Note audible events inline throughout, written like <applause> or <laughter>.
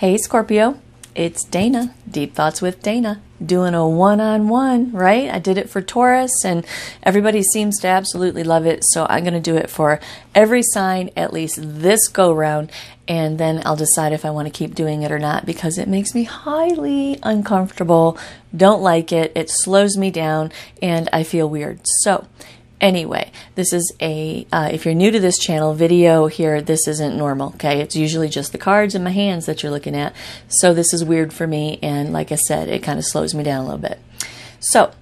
Hey, Scorpio, it's Dana, Deep Thoughts with Dana, doing a one on one, right? I did it for Taurus and everybody seems to absolutely love it. So I'm going to do it for every sign, at least this go round. And then I'll decide if I want to keep doing it or not because it makes me highly uncomfortable. Don't like it. It slows me down and I feel weird. So, Anyway, this is a, uh, if you're new to this channel, video here, this isn't normal, okay? It's usually just the cards in my hands that you're looking at. So this is weird for me, and like I said, it kind of slows me down a little bit. So,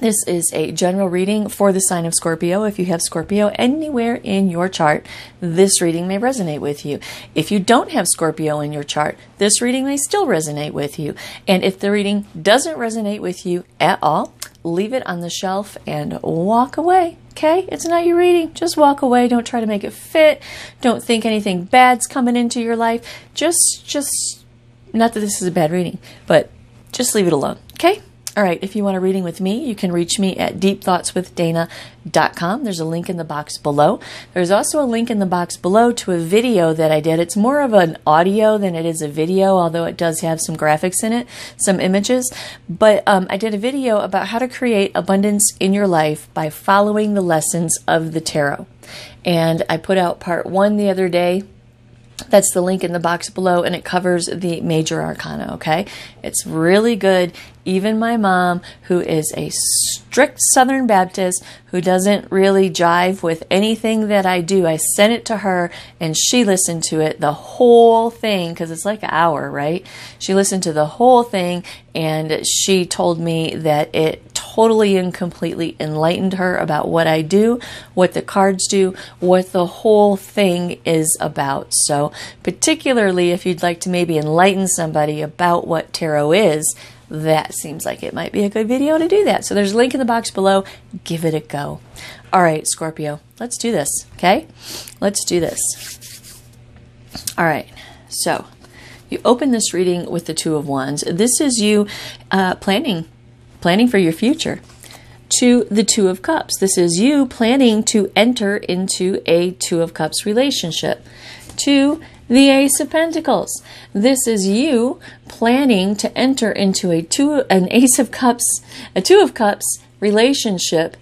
this is a general reading for the sign of Scorpio. If you have Scorpio anywhere in your chart, this reading may resonate with you. If you don't have Scorpio in your chart, this reading may still resonate with you. And if the reading doesn't resonate with you at all, leave it on the shelf and walk away. Okay? It's not your reading. Just walk away. Don't try to make it fit. Don't think anything bad's coming into your life. Just, just, not that this is a bad reading, but just leave it alone. Okay? All right, if you want a reading with me, you can reach me at deepthoughtswithdana.com. There's a link in the box below. There's also a link in the box below to a video that I did. It's more of an audio than it is a video, although it does have some graphics in it, some images. But um, I did a video about how to create abundance in your life by following the lessons of the tarot. And I put out part one the other day that's the link in the box below, and it covers the major arcana, okay? It's really good. Even my mom, who is a strict Southern Baptist, who doesn't really jive with anything that I do, I sent it to her and she listened to it, the whole thing, because it's like an hour, right? She listened to the whole thing and she told me that it totally and completely enlightened her about what I do, what the cards do, what the whole thing is about. So, particularly if you'd like to maybe enlighten somebody about what tarot is, that seems like it might be a good video to do that. So there's a link in the box below. Give it a go. All right, Scorpio, let's do this, okay? Let's do this. All right, so you open this reading with the Two of Wands. This is you uh, planning planning for your future. To the Two of Cups. This is you planning to enter into a Two of Cups relationship. To the Ace of Pentacles. This is you planning to enter into a two an Ace of Cups, a Two of Cups relationship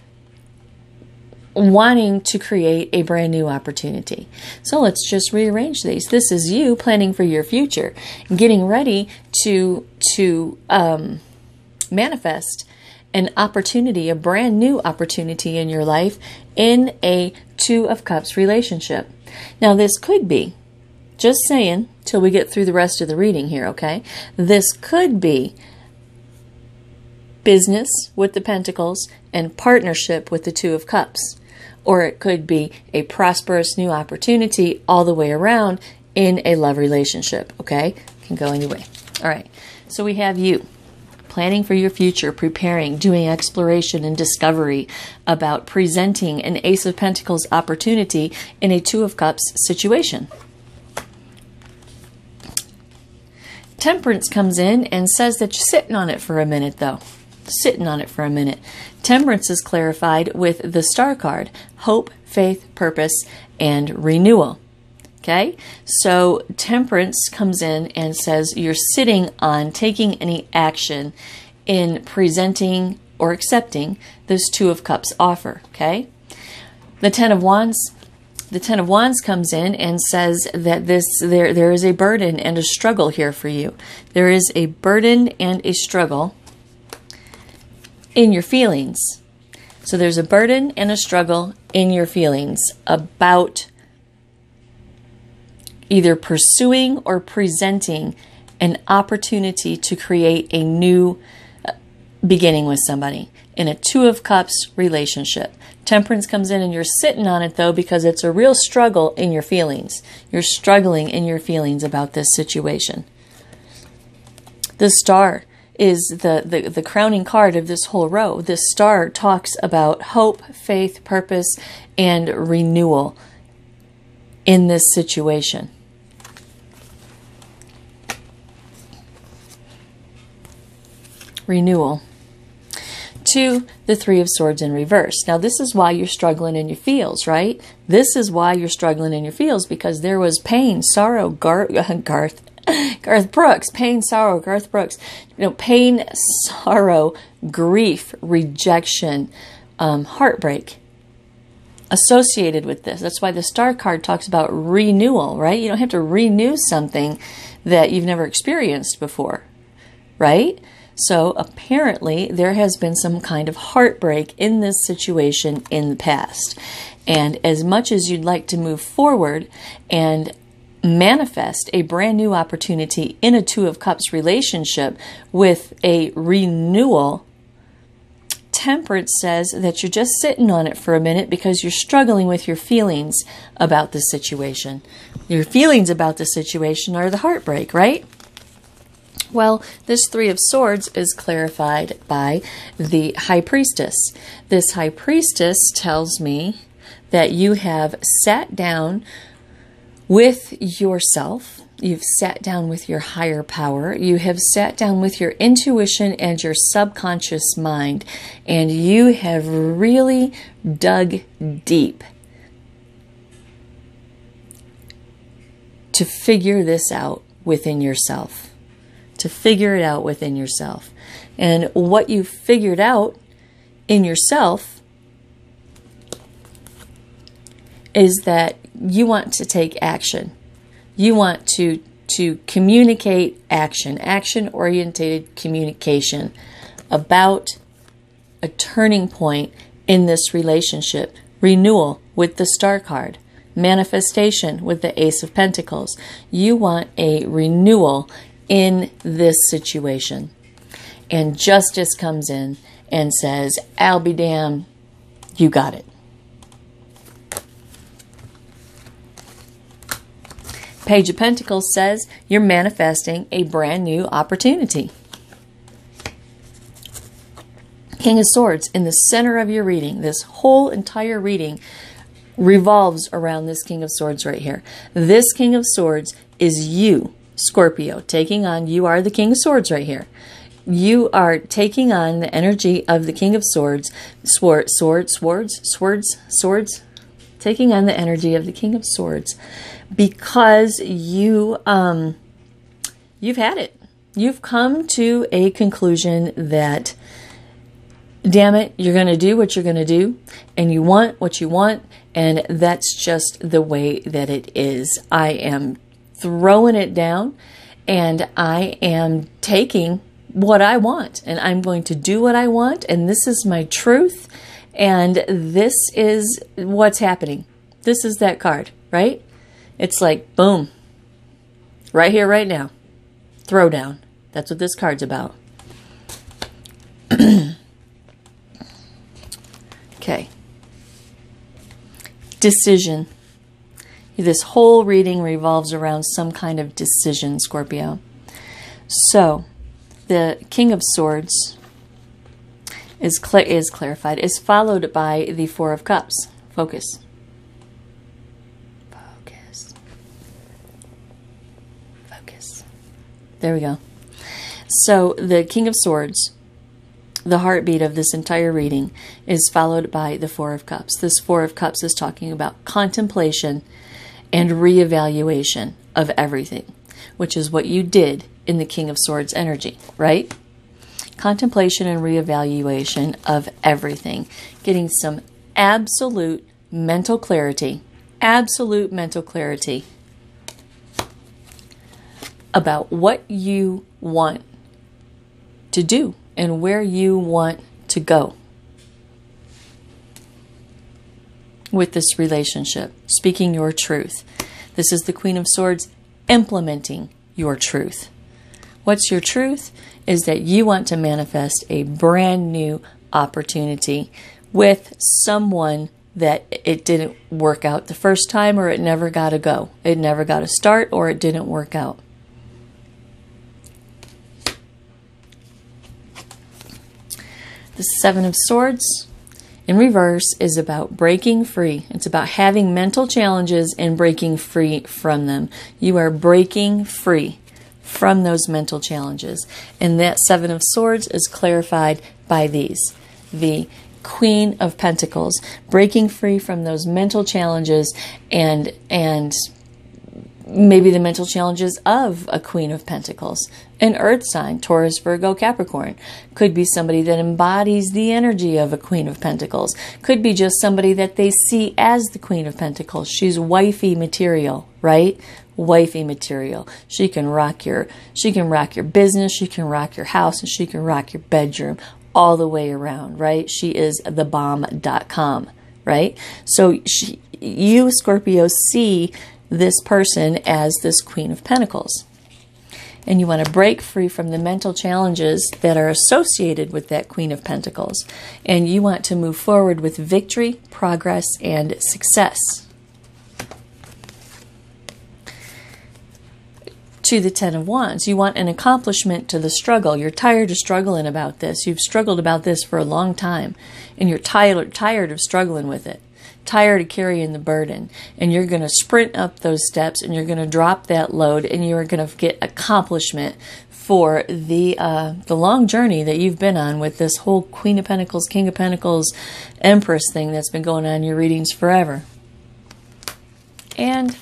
wanting to create a brand new opportunity. So let's just rearrange these. This is you planning for your future, getting ready to to um, manifest an opportunity, a brand new opportunity in your life in a Two of Cups relationship. Now, this could be, just saying, till we get through the rest of the reading here, okay? This could be business with the Pentacles and partnership with the Two of Cups. Or it could be a prosperous new opportunity all the way around in a love relationship, okay? Can go any way. All right. So we have you planning for your future, preparing, doing exploration and discovery about presenting an Ace of Pentacles opportunity in a Two of Cups situation. Temperance comes in and says that you're sitting on it for a minute, though. Sitting on it for a minute. Temperance is clarified with the star card hope, faith, purpose, and renewal. Okay, so temperance comes in and says you're sitting on taking any action in presenting or accepting this Two of Cups offer. Okay, the Ten of Wands. The Ten of Wands comes in and says that this there there is a burden and a struggle here for you. There is a burden and a struggle in your feelings. So there's a burden and a struggle in your feelings about either pursuing or presenting an opportunity to create a new uh, beginning with somebody in a Two of Cups relationship. Temperance comes in and you're sitting on it though because it's a real struggle in your feelings. You're struggling in your feelings about this situation. The star is the, the, the crowning card of this whole row. This star talks about hope, faith, purpose, and renewal in this situation. Renewal. Two, the Three of Swords in reverse. Now, this is why you're struggling in your feels, right? This is why you're struggling in your feels because there was pain, sorrow, gar- <laughs> Garth, Garth Brooks, pain, sorrow, Garth Brooks. You know, pain, sorrow, grief, rejection, um, heartbreak associated with this. That's why the star card talks about renewal, right? You don't have to renew something that you've never experienced before, right? So apparently, there has been some kind of heartbreak in this situation in the past. And as much as you'd like to move forward and manifest a brand new opportunity in a Two of Cups relationship with a renewal, Temperance says that you're just sitting on it for a minute because you're struggling with your feelings about the situation. Your feelings about the situation are the heartbreak, right? Well, this Three of Swords is clarified by the High Priestess. This High Priestess tells me that you have sat down with yourself. You've sat down with your higher power. You have sat down with your intuition and your subconscious mind, and you have really dug deep to figure this out within yourself. To figure it out within yourself. And what you figured out in yourself is that you want to take action. You want to to communicate action, action oriented communication about a turning point in this relationship, renewal with the star card, manifestation with the ace of pentacles. You want a renewal in this situation. And justice comes in and says, I'll be damned, you got it. Page of Pentacles says you're manifesting a brand new opportunity. King of Swords in the center of your reading, this whole entire reading revolves around this King of Swords right here. This King of Swords is you, Scorpio, taking on, you are the King of Swords right here. You are taking on the energy of the King of Swords, sword, sword, swords, swords, swords, taking on the energy of the King of Swords because you um, you've had it. You've come to a conclusion that damn it, you're going to do what you're going to do and you want what you want and that's just the way that it is. I am throwing it down and I am taking what I want and I'm going to do what I want and this is my truth and this is what's happening. This is that card, right? It's like, boom, right here, right now. Throwdown. That's what this card's about. <clears throat> okay. Decision. This whole reading revolves around some kind of decision, Scorpio. So, the King of Swords is, cl- is clarified, is followed by the Four of Cups. Focus. Focus. Focus. There we go. So the King of Swords, the heartbeat of this entire reading, is followed by the Four of Cups. This Four of Cups is talking about contemplation and reevaluation of everything, which is what you did in the King of Swords energy, right? Contemplation and reevaluation of everything, getting some absolute mental clarity, absolute mental clarity about what you want to do and where you want to go with this relationship, speaking your truth. This is the Queen of Swords implementing your truth. What's your truth? Is that you want to manifest a brand new opportunity with someone that it didn't work out the first time or it never got to go. It never got to start or it didn't work out. The Seven of Swords in reverse is about breaking free. It's about having mental challenges and breaking free from them. You are breaking free from those mental challenges. And that Seven of Swords is clarified by these the Queen of Pentacles, breaking free from those mental challenges and and maybe the mental challenges of a Queen of Pentacles. An earth sign, Taurus, Virgo, Capricorn. Could be somebody that embodies the energy of a Queen of Pentacles. Could be just somebody that they see as the Queen of Pentacles. She's wifey material, right? Wifey material. She can rock your she can rock your business, she can rock your house, and she can rock your bedroom all the way around, right? She is the bomb.com, right? So she, you Scorpio see this person as this Queen of Pentacles. And you want to break free from the mental challenges that are associated with that Queen of Pentacles. And you want to move forward with victory, progress, and success. to the Ten of Wands. You want an accomplishment to the struggle. You're tired of struggling about this. You've struggled about this for a long time, and you're tired, tired of struggling with it tired of carrying the burden and you're going to sprint up those steps and you're going to drop that load and you're going to get accomplishment for the uh, the long journey that you've been on with this whole Queen of Pentacles, King of Pentacles, Empress thing that's been going on in your readings forever. And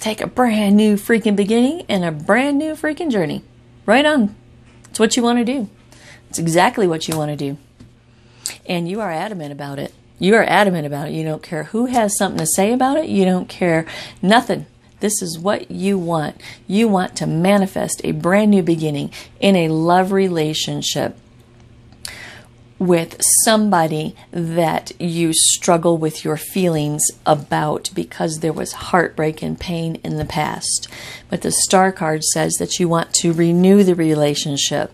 take a brand new freaking beginning and a brand new freaking journey. Right on. It's what you want to do. It's exactly what you want to do. And you are adamant about it. You are adamant about it. You don't care who has something to say about it. You don't care nothing. This is what you want. You want to manifest a brand new beginning in a love relationship with somebody that you struggle with your feelings about because there was heartbreak and pain in the past. But the star card says that you want to renew the relationship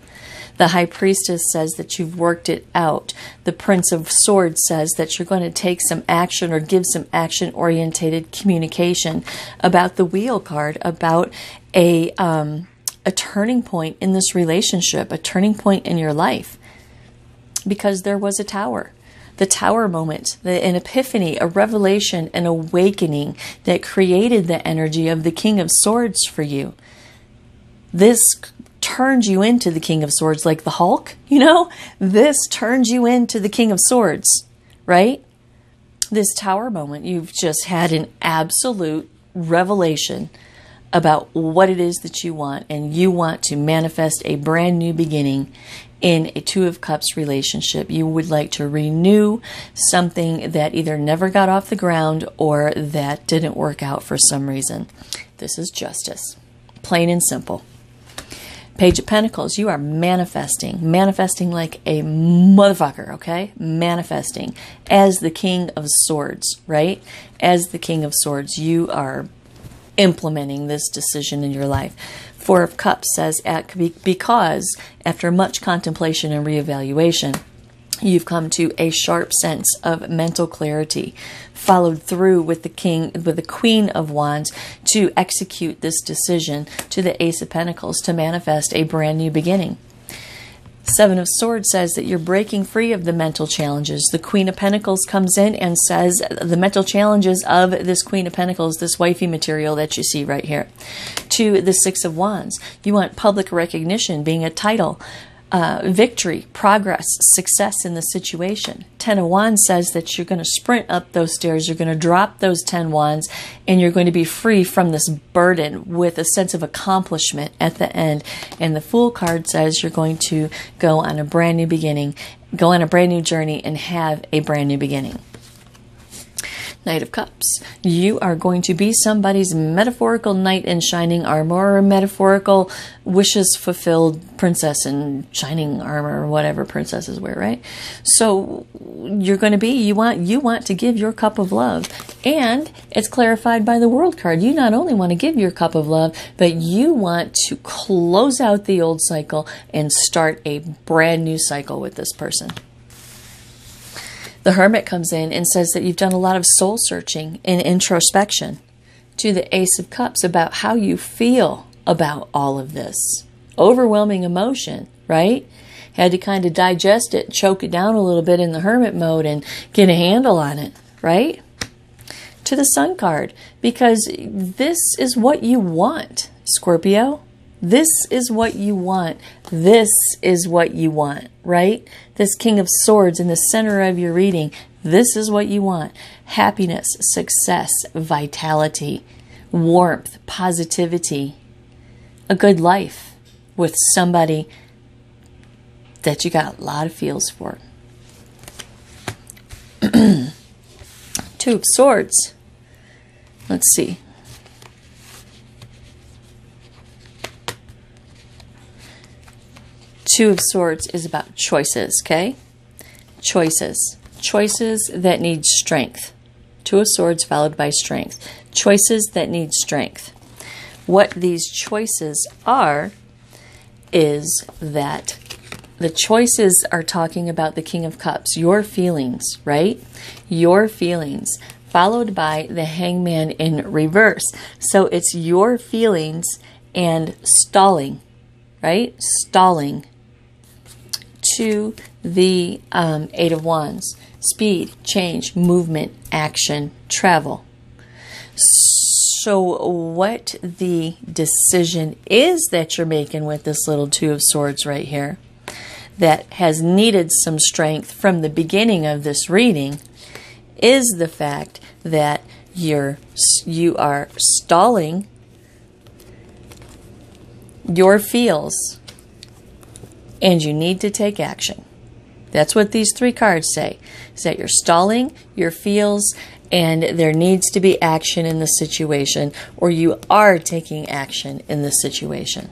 the high priestess says that you've worked it out. The prince of swords says that you're going to take some action or give some action orientated communication about the wheel card, about a, um, a turning point in this relationship, a turning point in your life. Because there was a tower the tower moment, the, an epiphany, a revelation, an awakening that created the energy of the King of Swords for you. This turns you into the King of Swords, like the Hulk, you know? This turns you into the King of Swords, right? This tower moment, you've just had an absolute revelation about what it is that you want, and you want to manifest a brand new beginning in a Two of Cups relationship. You would like to renew something that either never got off the ground or that didn't work out for some reason. This is justice, plain and simple. Page of Pentacles, you are manifesting, manifesting like a motherfucker, okay? Manifesting as the King of Swords, right? As the King of Swords, you are implementing this decision in your life. Four of Cups says, at, because after much contemplation and reevaluation, you've come to a sharp sense of mental clarity followed through with the king with the queen of wands to execute this decision to the ace of pentacles to manifest a brand new beginning Seven of Swords says that you're breaking free of the mental challenges. The Queen of Pentacles comes in and says the mental challenges of this Queen of Pentacles, this wifey material that you see right here. To the Six of Wands, you want public recognition, being a title uh, victory, progress, success in the situation. Ten of Wands says that you're going to sprint up those stairs, you're going to drop those ten wands, and you're going to be free from this burden with a sense of accomplishment at the end. And the Fool card says you're going to go on a brand new beginning, go on a brand new journey, and have a brand new beginning. Knight of Cups. You are going to be somebody's metaphorical knight in shining armor or metaphorical wishes fulfilled princess in shining armor or whatever princesses wear, right? So you're going to be you want you want to give your cup of love. And it's clarified by the world card. You not only want to give your cup of love, but you want to close out the old cycle and start a brand new cycle with this person. The hermit comes in and says that you've done a lot of soul searching and introspection to the Ace of Cups about how you feel about all of this. Overwhelming emotion, right? Had to kind of digest it, choke it down a little bit in the hermit mode and get a handle on it, right? To the Sun card, because this is what you want, Scorpio. This is what you want. This is what you want, right? This King of Swords in the center of your reading. This is what you want happiness, success, vitality, warmth, positivity, a good life with somebody that you got a lot of feels for. <clears throat> Two of Swords. Let's see. Two of Swords is about choices, okay? Choices. Choices that need strength. Two of Swords followed by strength. Choices that need strength. What these choices are is that the choices are talking about the King of Cups, your feelings, right? Your feelings, followed by the Hangman in reverse. So it's your feelings and stalling, right? Stalling to the um, Eight of Wands speed, change, movement, action, travel. So, what the decision is that you're making with this little Two of Swords right here that has needed some strength from the beginning of this reading is the fact that you're you are stalling your feels and you need to take action. That's what these three cards say. Is that you're stalling your feels and there needs to be action in the situation or you are taking action in the situation.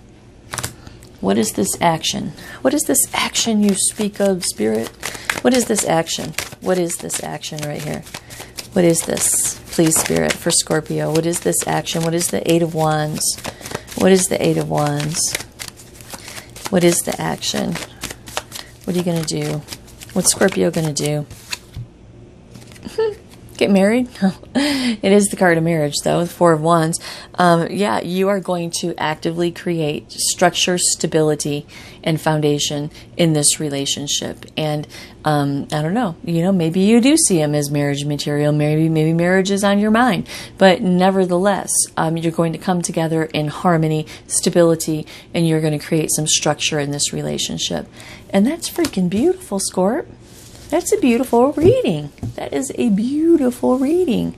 What is this action? What is this action you speak of, Spirit? What is this action? What is this action right here? What is this, please, Spirit, for Scorpio? What is this action? What is the Eight of Wands? What is the Eight of Wands? What is the action? What are you going to do? What's Scorpio going to do? <laughs> get married. <laughs> it is the card of marriage, though, the Four of Wands. Um, yeah, you are going to actively create structure, stability, and foundation in this relationship. And um, I don't know, you know, maybe you do see him as marriage material. Maybe maybe marriage is on your mind, but nevertheless, um, you're going to come together in harmony, stability, and you're going to create some structure in this relationship. And that's freaking beautiful, Scorp. That's a beautiful reading. That is a beautiful reading.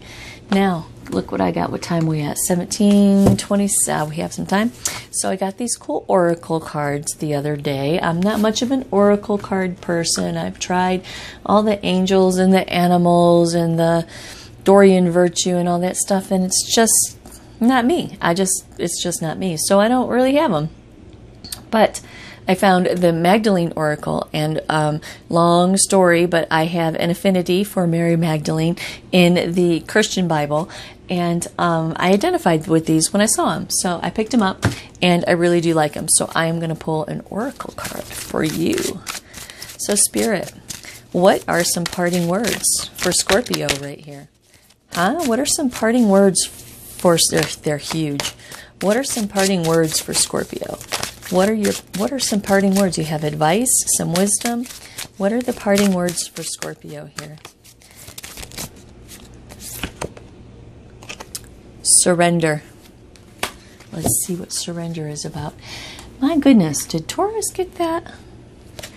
Now, look what I got. What time we at? 1727. We have some time. So I got these cool oracle cards the other day. I'm not much of an oracle card person. I've tried all the angels and the animals and the Doreen Virtue and all that stuff, and it's just not me. I just, it's just not me. So I don't really have them. But I found the Magdalene Oracle, and um, long story, but I have an affinity for Mary Magdalene in the Christian Bible, and um, I identified with these when I saw them. So I picked them up, and I really do like them. So I am going to pull an Oracle card for you. So, Spirit, what are some parting words for Scorpio right here? Huh? What are some parting words for? They're, they're huge. What are some parting words for Scorpio? What are your what are some parting words? You have advice, some wisdom. What are the parting words for Scorpio here? Surrender. Let's see what surrender is about. My goodness, did Taurus get that?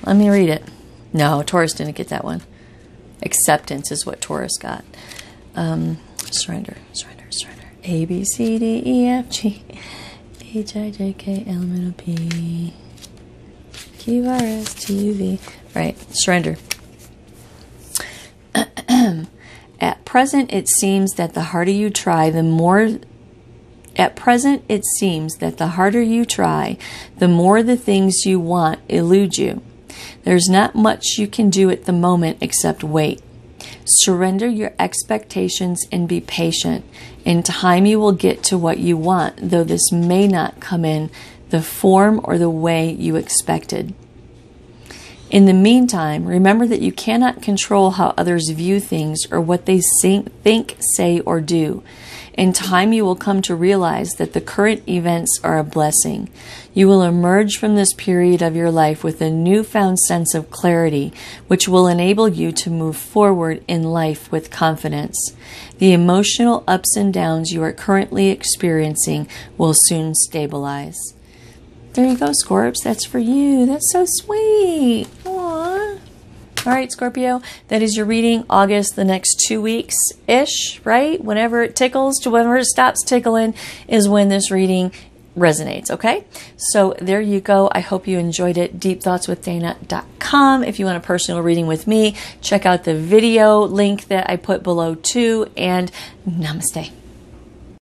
Let me read it. No, Taurus didn't get that one. Acceptance is what Taurus got. Um, surrender, surrender, surrender. A, B, C, D, E, F, G. H I J K L M N O P Q R S T U V. Right, surrender. <clears throat> At present, it seems that the harder you try, the more. At present, it seems that the harder you try, the more the things you want elude you. There's not much you can do at the moment except wait. Surrender your expectations and be patient. In time, you will get to what you want, though this may not come in the form or the way you expected. In the meantime, remember that you cannot control how others view things or what they think, say, or do. In time, you will come to realize that the current events are a blessing. You will emerge from this period of your life with a newfound sense of clarity, which will enable you to move forward in life with confidence. The emotional ups and downs you are currently experiencing will soon stabilize. There you go, Scorps. That's for you. That's so sweet. All right, Scorpio, that is your reading. August, the next two weeks ish, right? Whenever it tickles to whenever it stops tickling is when this reading resonates, okay? So there you go. I hope you enjoyed it. Deepthoughtswithdana.com. If you want a personal reading with me, check out the video link that I put below too. And namaste.